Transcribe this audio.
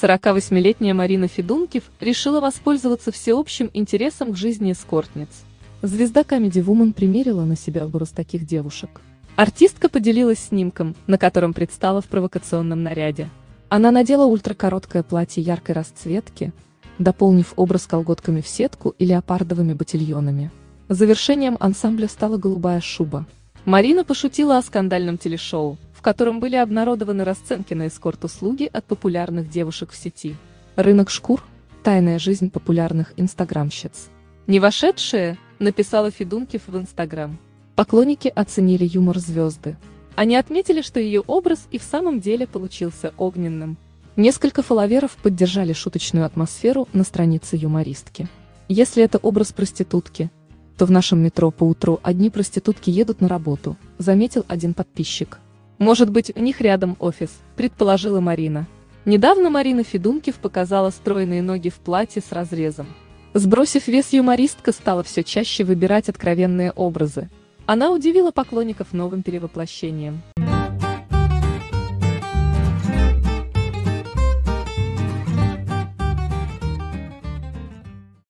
48-летняя Марина Федункив решила воспользоваться всеобщим интересом к жизни эскортниц. Звезда Comedy Woman примерила на себя образ таких девушек. Артистка поделилась снимком, на котором предстала в провокационном наряде. Она надела ультракороткое платье яркой расцветки, дополнив образ колготками в сетку и леопардовыми ботильонами. Завершением ансамбля стала голубая шуба. Марина пошутила о скандальном телешоу, в котором были обнародованы расценки на эскорт-услуги от популярных девушек в сети. Рынок шкур – тайная жизнь популярных инстаграмщиц. Не вошедшие, написала Федункив в Инстаграм. Поклонники оценили юмор звезды. Они отметили, что ее образ и в самом деле получился огненным. Несколько фолловеров поддержали шуточную атмосферу на странице юмористки. Если это образ проститутки, то в нашем метро по утру одни проститутки едут на работу, заметил один подписчик. Может быть, у них рядом офис, предположила Марина. Недавно Марина Федункив показала стройные ноги в платье с разрезом. Сбросив вес, юмористка стала все чаще выбирать откровенные образы. Она удивила поклонников новым перевоплощением.